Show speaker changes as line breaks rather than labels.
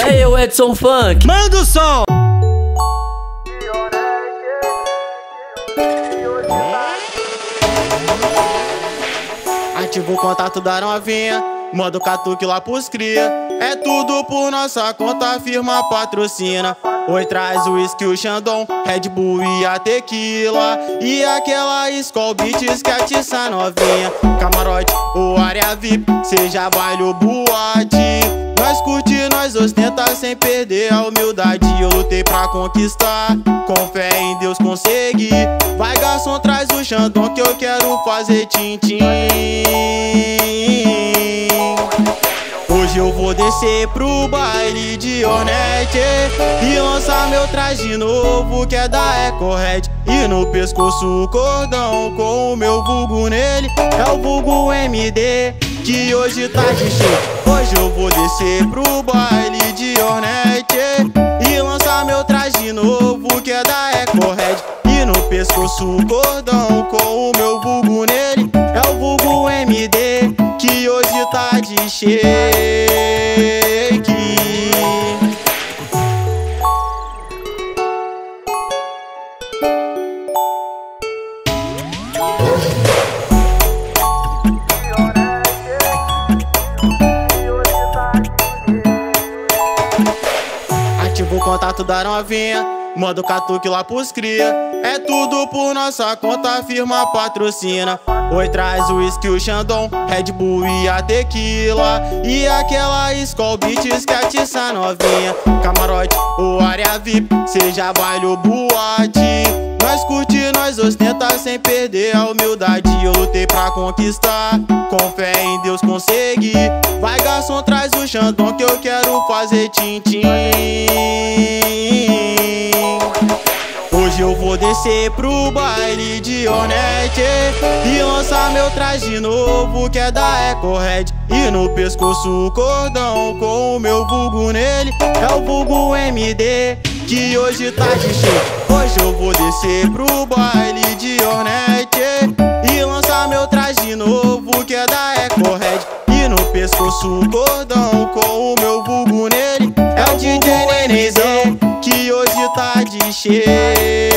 E aí, o Edson Funk?
Manda o som!
Ativa o contato da novinha, manda o catuque lá pros cria. É tudo por nossa conta, a firma patrocina. Oi, traz o whisky, o Xandão, Red Bull e a tequila. E aquela Skull Beats que atiça novinha. Camarote ou área VIP, seja baile ou boate. Nós curte, nós ostenta sem perder a humildade. Eu lutei pra conquistar, com fé em Deus consegui. Vai garçom, traz o Xandão que eu quero fazer tintim. Hoje eu vou descer pro baile de Hornet E lançar meu traje novo que é da EcoRed E no pescoço o cordão com o meu vulgo nele É o vulgo MD que hoje tá de show. Hoje eu vou descer pro baile de Hornet E lançar meu traje novo que é da EcoRed E no pescoço o cordão com o meu vulgo nele. É o vulgo MD que hoje tá de shake. Contato da novinha, manda o catuque lá pros cria. É tudo por nossa conta, firma patrocina. Oi, traz o whisky, o Xandão, Red Bull e a tequila. E aquela Skull Beats que atiça novinha. Camarote ou área VIP, seja baile ou boate. Nós curte, nós ostenta sem perder a humildade. Eu lutei pra conquistar, com fé em Deus consegui. Vai garçom, traz o Xandão que eu quero fazer tintim. Hoje eu vou descer pro baile de Hornet E lançar meu traje novo que é da EcoRed E no pescoço o cordão com o meu vulgo nele. É o vulgo MD que hoje tá de show. Hoje eu vou descer pro baile de Hornet E lançar meu traje novo que é da EcoRed E no pescoço o cordão com o meu vulgo nele. É o DJ Nenenzão que hoje tá de cheio